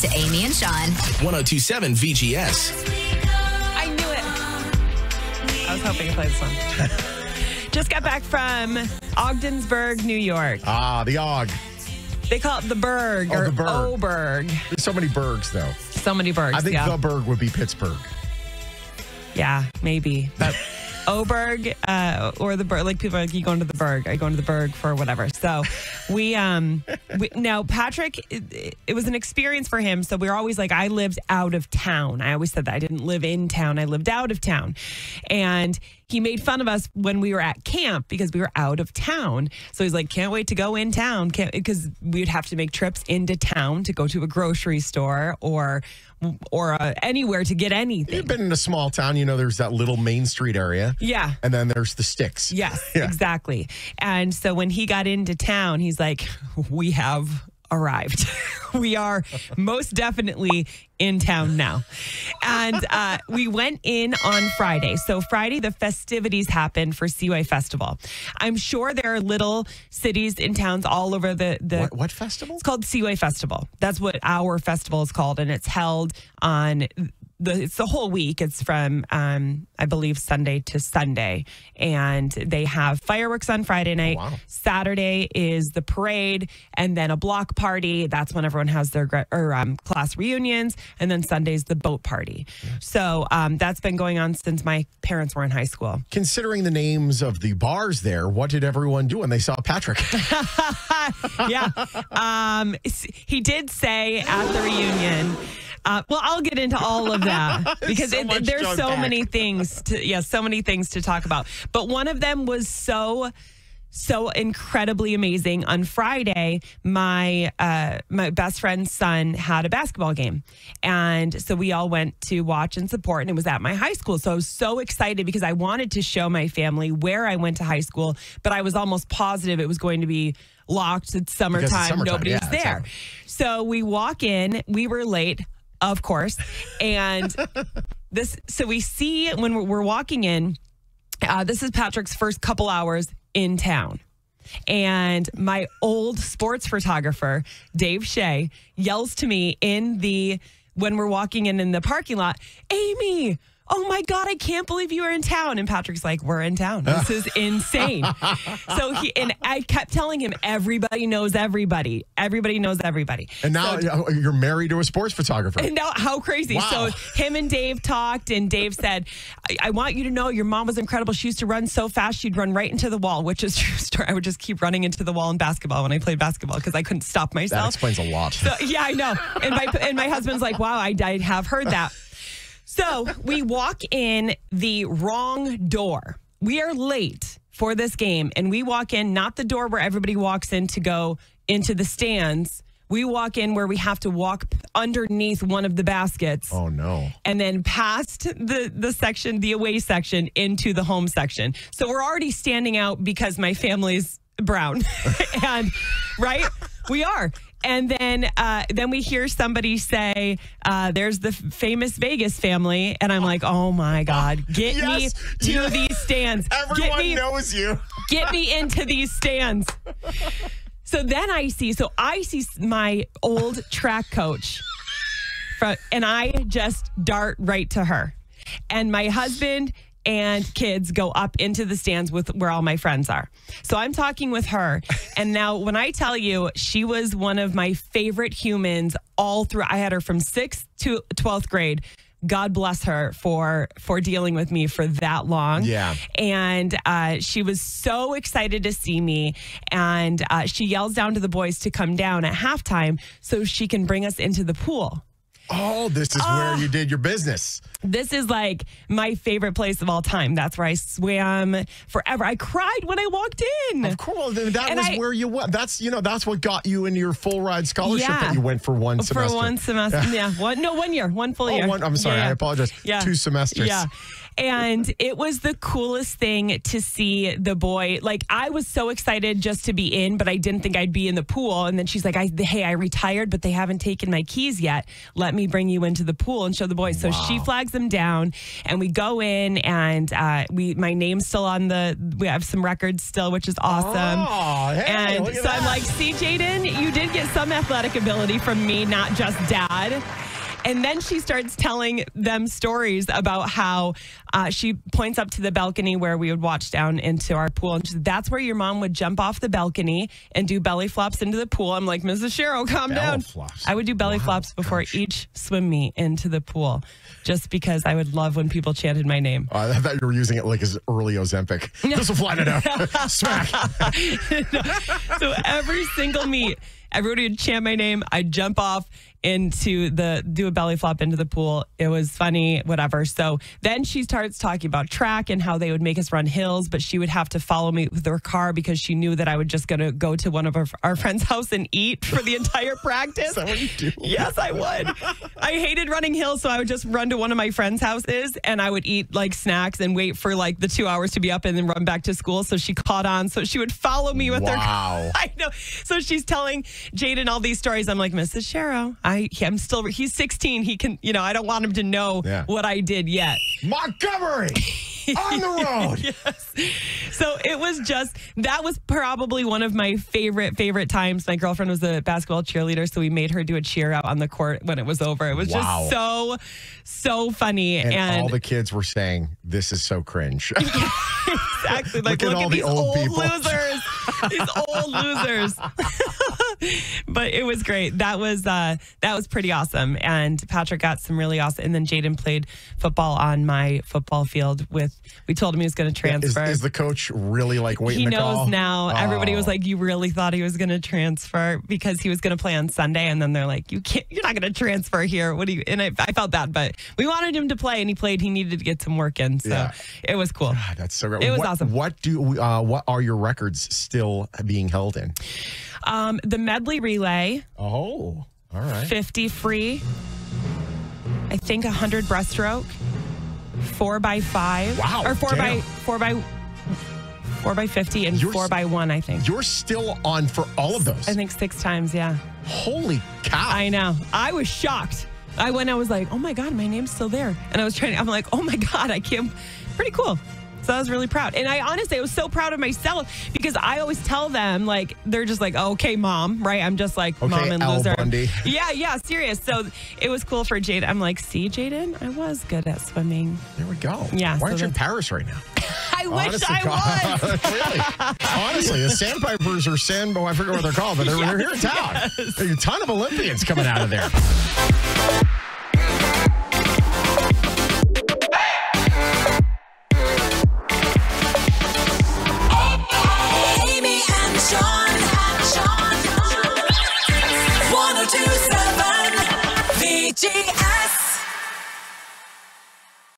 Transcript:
to Aimee and Shawn. 1027 VGS. I knew it. I was hoping to play this one. Just got back from Ogdensburg, New York. Ah, the Og. They call it the Berg Oh, or the Berg. Oberg. There's so many Bergs, though. So many Bergs. I think yeah. the Berg would be Pittsburgh. yeah, maybe. But Oberg uh, or the Berg, like people are like, you going to the Berg? Are you going to the Berg for whatever? So we, um, we, now Patrick, it, it was an experience for him. So we are always like, I lived out of town. I always said that I didn't live in town. I lived out of town. And he made fun of us when we were at camp because we were out of town. So he's like, can't wait to go in town because we'd have to make trips into town to go to a grocery store or or uh, anywhere to get anything. You've been in a small town, you know, there's that little Main Street area. Yeah. And then there's the sticks. Yes, Yeah. exactly. And so when he got into town, he's like, We have arrived. we are most definitely in town now. And uh, we went in on Friday. So, Friday, the festivities happened for Seaway Festival. I'm sure there are little cities and towns all over the. the What, what festival? it's called Seaway Festival. That's what our festival is called, and it's held on the. It's the whole week. It's from um, I believe Sunday to Sunday, and they have fireworks on Friday night. wow. Saturday is the parade, and then a block party. That's when everyone has their or um, class reunions, and then Sunday's the boat party. So um, that's been going on since my parents were in high school. Considering the names of the bars there, what did everyone do when they saw Patrick? yeah. Um, he did say at the reunion. Uh, well, I'll get into all of that because So it, there's so unpack. many things to yeah, so many things to talk about. But one of them was so so incredibly amazing. On Friday, my uh, my best friend's son had a basketball game, and so we all went to watch and support. And it was at my high school, so I was so excited because I wanted to show my family where I went to high school, but I was almost positive it was going to be locked. It's summertime, summertime, nobody yeah, there. So we walk in. We were late, of course, and this. So we see when we're, we're walking in. Uh, this is Patrick's first couple hours in town. And my old sports photographer, Dave Shea, yells to me in the when we're walking in in the parking lot, Aimee, oh my God, I can't believe you are in town. And Patrick's like, We're in town. This is insane. so he and I kept telling him, everybody knows everybody. Everybody knows everybody. And now So- uh, you're married to a sports photographer. and now, how crazy. Wow. So, him and Dave talked, and Dave said, I, I want you to know your mom was incredible. She used to run so fast, she'd run right into the wall, which is true story. I would just keep running into the wall in basketball when I played basketball because I couldn't stop myself. that explains a lot. So, yeah, I know. And my, and my husband's like, wow, I, I have heard that. So we walk in the wrong door. We are late for this game, and we walk in not the door where everybody walks in to go into the stands. We walk in where we have to walk underneath one of the baskets oh, no. and then past the the section, the away section, into the home section. So we're already standing out because my family's brown, and right, we are. And then uh, then we hear somebody say, uh, "There's the f- famous Vegas family," and I'm like, "Oh my God, get Yes, me to yes. these stands! get Everyone me, knows you. get me into these stands. So then I see, so I see my old track coach, fro- and I just dart right to her. And my husband and kids go up into the stands with where all my friends are. So I'm talking with her. And now, when I tell you, she was one of my favorite humans all through, I had her from sixth to 12th grade. God bless her for for dealing with me for that long. Yeah. And uh, she was so excited to see me. And uh, she yells down to the boys to come down at halftime so she can bring us into the pool. Oh, this is Ah. where you did your business. This is like my favorite place of all time. That's where I swam forever. I cried when I walked in. Of course, then that And was I- where you went. That's you know that's what got you into your full ride scholarship Yeah. that you went for one semester. For one semester. Yeah. One, no, one year. One full Oh, year. one- I'm sorry, Yeah, I apologize. Yeah. Two semesters. Yeah. And it was the coolest thing to see the boy. Like, I was so excited just to be in, but I didn't think I'd be in the pool. And then she's like, I, hey, I retired, but they haven't taken my keys yet. Let me me bring you into the pool and show the boys. So she flags them down, and we go in, and uh, we my name's still on the. We have some records still, which is awesome. Oh, hey, and so at I'm like, see, Jaden, you did get some athletic ability from me, not just dad. And then she starts telling them stories about how uh, she points up to the balcony where we would watch down into our pool. And said, that's where your mom would jump off the balcony and do belly flops into the pool. I'm like, Mrs. Cheryl, calm Belly down. flops. I would do belly Wow, flops before gosh. each swim meet into the pool just because I would love when people chanted my name. Uh, I thought you were using it like as early Ozempic. This will fly out. Smack. so every single meet, everybody would chant my name. I'd jump off into the do a belly flop into the pool. It was funny, whatever. So then she starts talking about track and how they would make us run hills, but she would have to follow me with her car because she knew that I would just gonna go to one of our, our friends' house and eat for the entire practice. Is that what you do? Yes, I would. I hated running hills, so I would just run to one of my friends' houses and I would eat like snacks and wait for like the two hours to be up and then run back to school. So she caught on. So she would follow me with her. Wow. I know. So she's telling Jaden all these stories. I'm like, Mrs. Sharrow, I I'm still he's 16. He can, you know, I don't want him to know Yeah. what I did yet. Montgomery on the road. Yes. So it was just that was probably one of my favorite favorite times. My girlfriend was a basketball cheerleader, so we made her do a cheer out on the court when it was over. It was Wow. just so so funny And, and, all the kids were saying, "This is so cringe." exactly like Look look, at at, all the old old, losers, these old losers. but it was great. That was uh, that was pretty awesome. And Patrick got some really awesome. And then Jaden played football on my football field with. We told him he was going to is, transfer. is the coach really like waiting he knows call? now. Everybody was Oh. like, "You really thought he was going to transfer because he was going to play on Sunday?" And then they're like, "You can't. You're not going to transfer here. What do you?" And I, I felt bad, but we wanted him to play, and he played. He needed to get some work in, so Yeah. it was cool. God, that's so great. It was what, awesome. What do uh, what are your records still being held in? Um, the medley relay, Oh, all right. 50 free. I think 100 breaststroke, four by five. Wow, Or four by four by four by 50 and You're four by one. I think. You're still on for all of those. I think six times. Yeah. Holy cow! I know. I was shocked. I went, I was like, oh my God, my name's still there. And I was trying, I'm like, oh my God, I can't. Pretty cool. So I was really proud. And I honestly, I was so proud of myself because I always tell them, like, they're just like, oh, okay, mom, right? I'm just like, Okay, mom and Al loser. Bundy. Yeah, yeah, serious. So it was cool for Jade. I'm like, see, Jaden, I was good at swimming. There we go. Yeah, Why so aren't you in Paris right now? I wish Honest I was. really? Honestly, the Sandpipers or Sand, oh, I forget what they're called, but they're, they're here in town. There's a ton of Olympians coming out of there.